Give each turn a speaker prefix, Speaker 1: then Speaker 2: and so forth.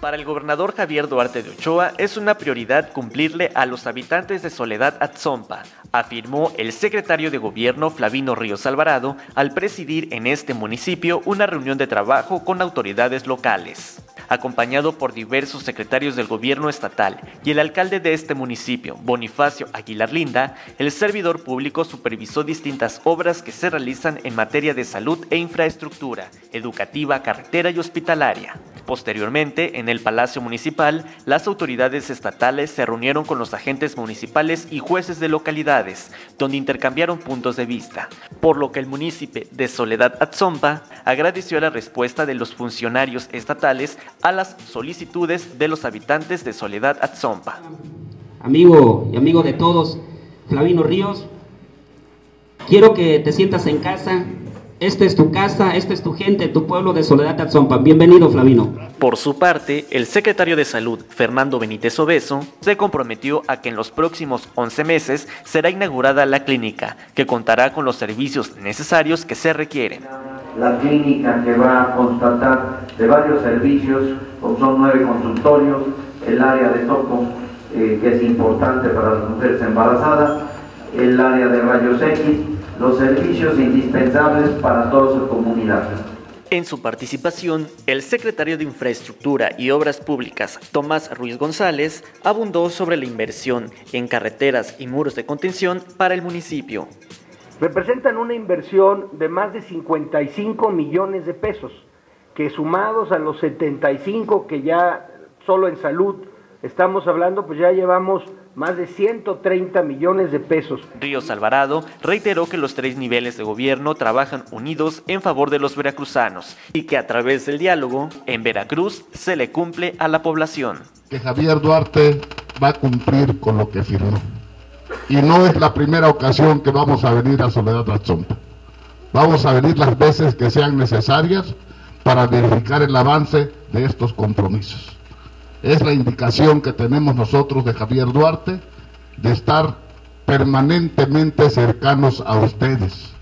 Speaker 1: Para el gobernador Javier Duarte de Ochoa es una prioridad cumplirle a los habitantes de Soledad Atzompa, afirmó el secretario de gobierno Flavino Ríos Alvarado al presidir en este municipio una reunión de trabajo con autoridades locales acompañado por diversos secretarios del gobierno estatal y el alcalde de este municipio, Bonifacio Aguilar Linda, el servidor público supervisó distintas obras que se realizan en materia de salud e infraestructura, educativa, carretera y hospitalaria. Posteriormente, en el Palacio Municipal, las autoridades estatales se reunieron con los agentes municipales y jueces de localidades, donde intercambiaron puntos de vista, por lo que el municipio de Soledad Atzompa agradeció la respuesta de los funcionarios estatales a las solicitudes de los habitantes de Soledad Atzompa.
Speaker 2: Amigo y amigo de todos, Flavino Ríos, quiero que te sientas en casa, esta es tu casa, esta es tu gente, tu pueblo de Soledad Atzompa. Bienvenido, Flavino.
Speaker 1: Por su parte, el secretario de Salud, Fernando Benítez Obeso, se comprometió a que en los próximos 11 meses será inaugurada la clínica, que contará con los servicios necesarios que se requieren.
Speaker 3: La clínica que va a constatar de varios servicios, son nueve consultorios, el área de toco, eh, que es importante para las mujeres embarazadas, el área de rayos X, los servicios indispensables para toda su comunidad.
Speaker 1: En su participación, el secretario de Infraestructura y Obras Públicas, Tomás Ruiz González, abundó sobre la inversión en carreteras y muros de contención para el municipio.
Speaker 4: Representan una inversión de más de 55 millones de pesos, que sumados a los 75 que ya solo en salud estamos hablando, pues ya llevamos más de 130 millones de pesos.
Speaker 1: Ríos Alvarado reiteró que los tres niveles de gobierno trabajan unidos en favor de los veracruzanos y que a través del diálogo en Veracruz se le cumple a la población.
Speaker 5: Que Javier Duarte va a cumplir con lo que firmó. Y no es la primera ocasión que vamos a venir a Soledad Achompa. Vamos a venir las veces que sean necesarias para verificar el avance de estos compromisos. Es la indicación que tenemos nosotros de Javier Duarte de estar permanentemente cercanos a ustedes